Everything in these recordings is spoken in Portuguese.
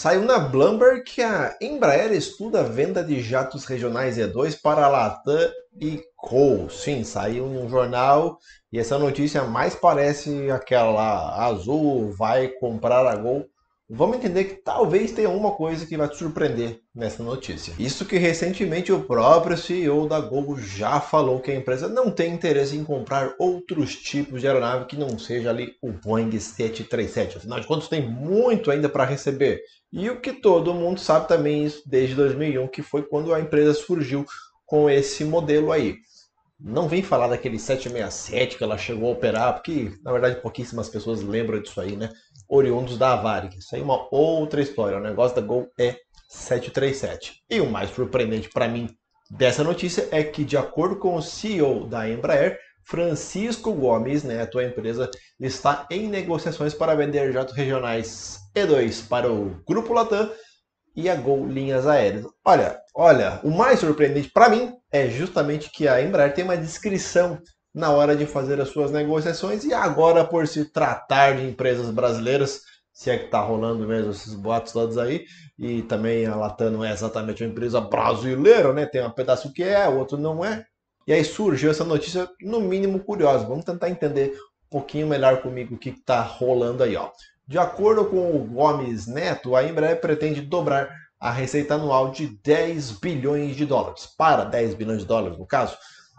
Saiu na Bloomberg que a Embraer estuda a venda de jatos regionais E2 para Latam e Co. Sim, saiu em um jornal e essa notícia mais parece aquela lá, Azul vai comprar a Gol vamos entender que talvez tenha uma coisa que vai te surpreender nessa notícia. Isso que recentemente o próprio CEO da Gol já falou que a empresa não tem interesse em comprar outros tipos de aeronave que não seja ali o Boeing 737. Afinal de contas, tem muito ainda para receber. E o que todo mundo sabe também isso desde 2001, que foi quando a empresa surgiu com esse modelo aí. Não vem falar daquele 767 que ela chegou a operar, porque na verdade pouquíssimas pessoas lembram disso aí, né? oriundos da Varig. Isso aí é uma outra história. O negócio da Gol é 737. E o mais surpreendente para mim dessa notícia é que, de acordo com o CEO da Embraer, Francisco Gomes Neto, a empresa está em negociações para vender jatos regionais E2 para o Grupo Latam e a Gol Linhas Aéreas. Olha, olha, o mais surpreendente para mim é justamente que a Embraer tem uma descrição na hora de fazer as suas negociações e agora por se tratar de empresas brasileiras, se é que está rolando mesmo esses boatos todos aí, e também a Latam não é exatamente uma empresa brasileira, né? Tem um pedaço que é, o outro não é. E aí surgiu essa notícia, no mínimo curiosa. Vamos tentar entender um pouquinho melhor comigo o que está rolando aí, ó. De acordo com o Gomes Neto, a Embraer pretende dobrar a receita anual de 10 bilhões de dólares, para 10 bilhões de dólares no caso,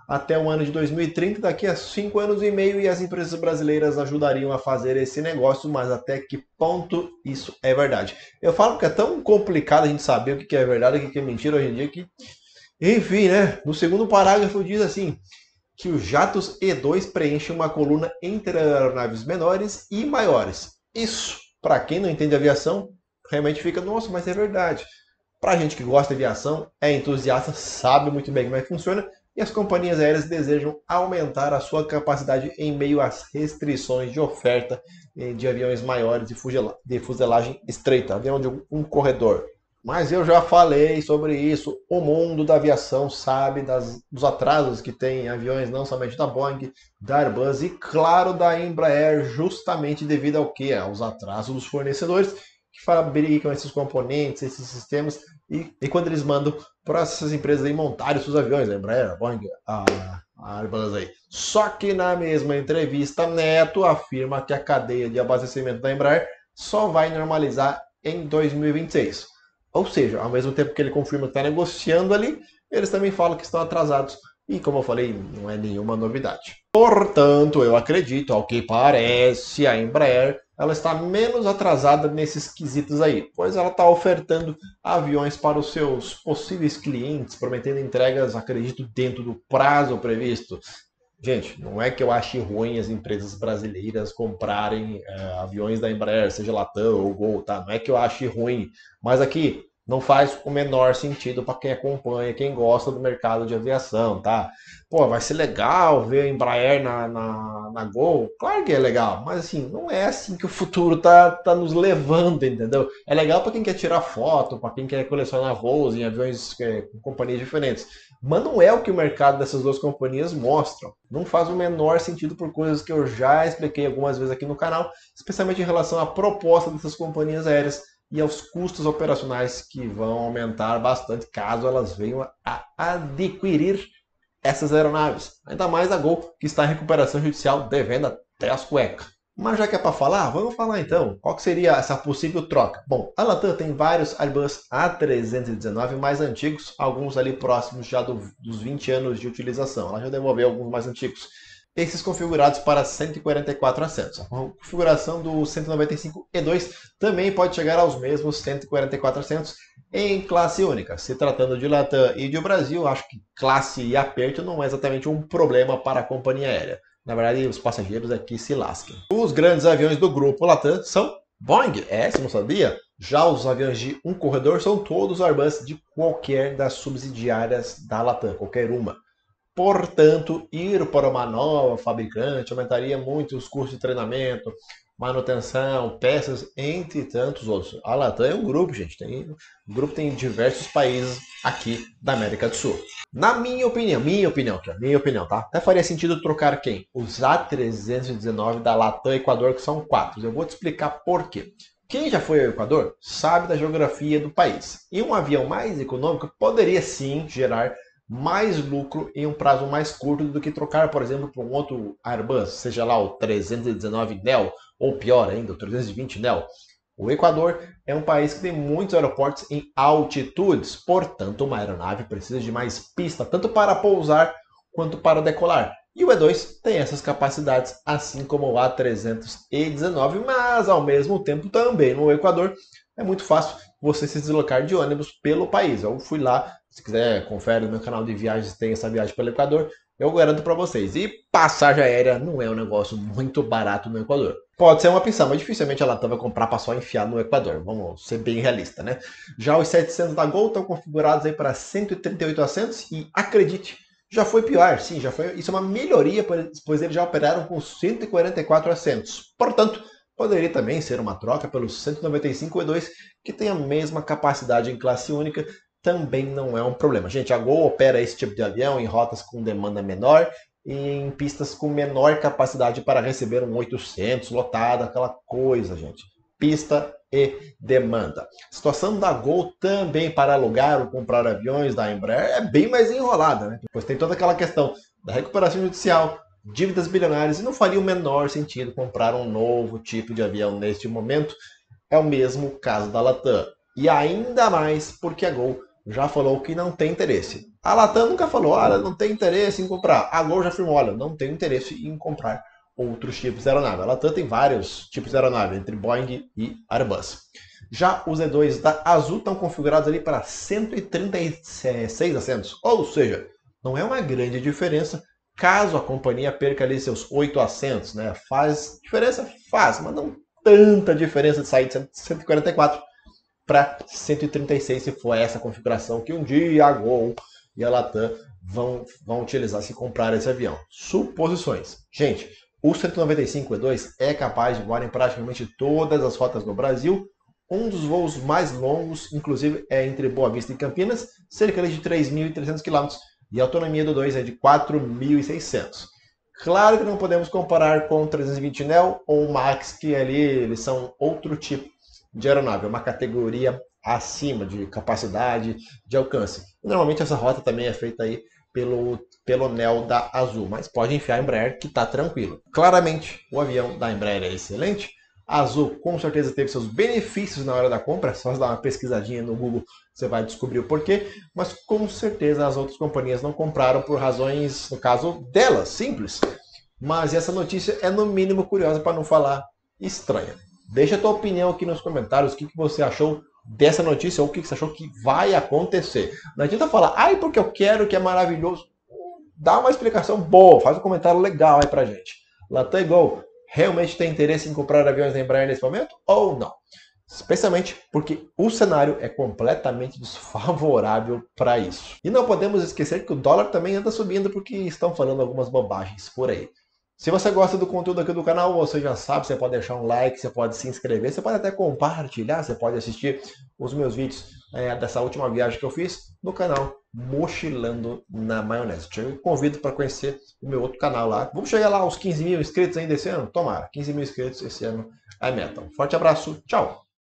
até o ano de 2030, daqui a cinco anos e meio, e as empresas brasileiras ajudariam a fazer esse negócio, mas até que ponto isso é verdade? Eu falo que é tão complicado a gente saber o que é verdade e o que é mentira hoje em dia que, enfim, né? No segundo parágrafo diz assim que os jatos E2 preenchem uma coluna entre aeronaves menores e maiores. Isso, para quem não entende aviação, realmente fica, nossa, mas é verdade. Para gente que gosta de aviação, é entusiasta, sabe muito bem como é que funciona e as companhias aéreas desejam aumentar a sua capacidade em meio às restrições de oferta eh, de aviões maiores de fuselagem estreita, avião de um corredor. Mas eu já falei sobre isso. O mundo da aviação sabe das, dos atrasos que tem aviões, não somente da Boeing, da Airbus e, claro, da Embraer, justamente devido ao que? Aos atrasos dos fornecedores que fabricam esses componentes, esses sistemas, e, e quando eles mandam para essas empresas aí montarem seus aviões, a Embraer, a Boeing, a, a Airbus aí. Só que na mesma entrevista, Neto afirma que a cadeia de abastecimento da Embraer só vai normalizar em 2026. Ou seja, ao mesmo tempo que ele confirma que está negociando ali, eles também falam que estão atrasados. E como eu falei, não é nenhuma novidade. Portanto, eu acredito, ao que parece, a Embraer ela está menos atrasada nesses quesitos aí, pois ela está ofertando aviões para os seus possíveis clientes, prometendo entregas, acredito, dentro do prazo previsto. Gente, não é que eu ache ruim as empresas brasileiras comprarem é, aviões da Embraer, seja Latam ou Gol, tá? Não é que eu ache ruim, mas aqui não faz o menor sentido para quem acompanha, quem gosta do mercado de aviação, tá? Pô, vai ser legal ver a Embraer na, na, na Gol? Claro que é legal, mas assim, não é assim que o futuro tá, tá nos levando, entendeu? É legal para quem quer tirar foto, para quem quer colecionar voos em aviões é, com companhias diferentes, mas não é o que o mercado dessas duas companhias mostram. Não faz o menor sentido por coisas que eu já expliquei algumas vezes aqui no canal, especialmente em relação à proposta dessas companhias aéreas e aos custos operacionais que vão aumentar bastante caso elas venham a adquirir essas aeronaves. Ainda mais a Gol, que está em recuperação judicial devendo até as cuecas. Mas já que é para falar, vamos falar então. Qual seria essa possível troca? Bom, a Latam tem vários Airbus A319 mais antigos, alguns ali próximos já do, dos 20 anos de utilização. Ela já devolveu alguns mais antigos esses configurados para 144 assentos. A configuração do 195 E2 também pode chegar aos mesmos 144 assentos em classe única. Se tratando de Latam e de Brasil, acho que classe e aperto não é exatamente um problema para a companhia aérea. Na verdade, os passageiros aqui se lasquem. Os grandes aviões do grupo Latam são Boeing, é, você não sabia? Já os aviões de um corredor são todos Airbus de qualquer das subsidiárias da Latam, qualquer uma. Portanto, ir para uma nova fabricante aumentaria muito os custos de treinamento, manutenção, peças, entre tantos outros. A Latam é um grupo, gente. Tem, o grupo tem diversos países aqui da América do Sul. Na minha opinião, minha opinião, minha opinião, tá? Até faria sentido trocar quem? Os A319 da Latam Equador, que são quatro. Eu vou te explicar por quê. Quem já foi ao Equador sabe da geografia do país. E um avião mais econômico poderia sim gerar mais lucro em um prazo mais curto do que trocar, por exemplo, por um outro Airbus, seja lá o 319 Neo, ou pior ainda, o 320 Neo. O Equador é um país que tem muitos aeroportos em altitudes, portanto, uma aeronave precisa de mais pista, tanto para pousar quanto para decolar. E o E2 tem essas capacidades, assim como o A319, mas ao mesmo tempo também no Equador é muito fácil você se deslocar de ônibus pelo país. Eu fui lá, se quiser, confere no meu canal de viagens, tem essa viagem pelo Equador, eu garanto para vocês. E passagem aérea não é um negócio muito barato no Equador. Pode ser uma opção, mas dificilmente a Latam vai comprar para só enfiar no Equador. Vamos ser bem realistas, né? Já os 700 da Gol estão configurados aí para 138 assentos e acredite, já foi pior, sim, já foi. Isso é uma melhoria, pois eles já operaram com 144 assentos. Portanto, Poderia também ser uma troca pelo 195 E2, que tem a mesma capacidade em classe única, também não é um problema. Gente, a Gol opera esse tipo de avião em rotas com demanda menor e em pistas com menor capacidade para receber um 800 lotado, aquela coisa, gente. Pista e demanda. A situação da Gol também para alugar ou comprar aviões da Embraer é bem mais enrolada, né? Pois tem toda aquela questão da recuperação judicial, dívidas bilionárias e não faria o menor sentido comprar um novo tipo de avião neste momento. É o mesmo caso da Latam. E ainda mais porque a Gol já falou que não tem interesse. A Latam nunca falou, olha, não tem interesse em comprar. A Gol já afirmou, olha, não tem interesse em comprar outros tipos de aeronave. A Latam tem vários tipos de aeronave, entre Boeing e Airbus. Já os E2 da Azul estão configurados ali para 136 assentos, ou seja, não é uma grande diferença caso a companhia perca ali seus oito assentos, né? Faz diferença? Faz, mas não tanta diferença de sair de 144 para 136 se for essa configuração que um dia a Gol e a Latam vão, vão utilizar se comprar esse avião. Suposições. Gente, o 195 E2 é capaz de voar em praticamente todas as rotas do Brasil. Um dos voos mais longos, inclusive, é entre Boa Vista e Campinas, cerca de 3.300 km e a autonomia do 2 é de 4.600. Claro que não podemos comparar com o 320 Neo ou o Max, que ali eles são outro tipo de aeronave, é uma categoria acima de capacidade, de alcance. Normalmente essa rota também é feita aí pelo, pelo Neo da Azul, mas pode enfiar a Embraer que está tranquilo. Claramente o avião da Embraer é excelente, Azul com certeza teve seus benefícios na hora da compra, só dar uma pesquisadinha no Google você vai descobrir o porquê, mas com certeza as outras companhias não compraram por razões, no caso delas, simples. Mas essa notícia é no mínimo curiosa para não falar estranha. Deixa a tua opinião aqui nos comentários, o que, que você achou dessa notícia ou o que, que você achou que vai acontecer. Não adianta falar, ai, porque eu quero, que é maravilhoso. Dá uma explicação boa, faz um comentário legal aí pra gente. Latam Go, realmente tem interesse em comprar aviões da Embraer nesse momento ou não? Especialmente porque o cenário é completamente desfavorável para isso. E não podemos esquecer que o dólar também anda subindo porque estão falando algumas bobagens por aí. Se você gosta do conteúdo aqui do canal, você já sabe, você pode deixar um like, você pode se inscrever, você pode até compartilhar, você pode assistir os meus vídeos é, dessa última viagem que eu fiz no canal Mochilando na Maionese. Te convido para conhecer o meu outro canal lá. Vamos chegar lá aos 15 mil inscritos ainda esse ano? Tomara, 15 mil inscritos esse ano é meta. Um forte abraço, tchau!